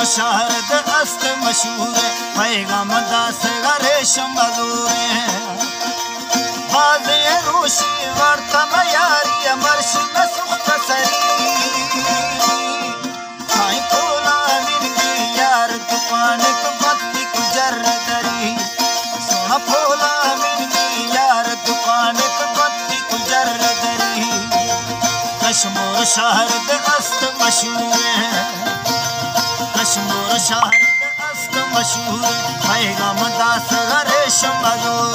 बशारत अस्त मशहूर है। पैगम दास रेशम बलूर है। बाजे रोशी वर्तम यारी अमर्श में सुख सरी आई को यार दुकान को बत्ती गुजर जर दरी। सोना फोला मिन की यार दुकान को बत्ती गुजर जर दरी। कश्मोर शहर अस्त मशहूर है। कश्मीर शहर अस्त मशहूर पैगम दास रेशम बनोर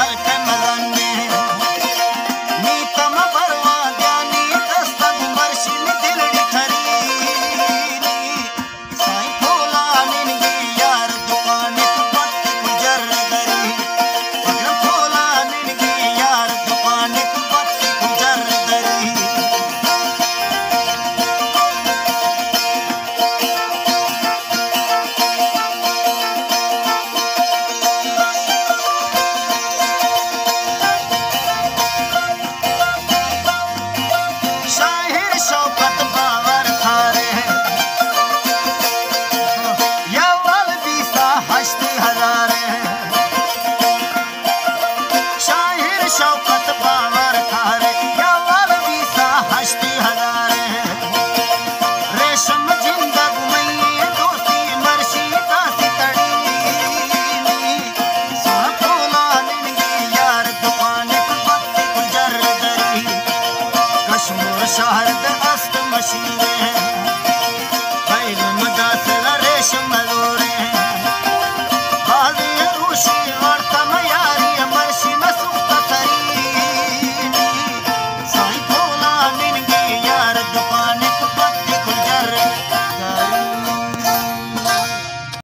Alcanzar.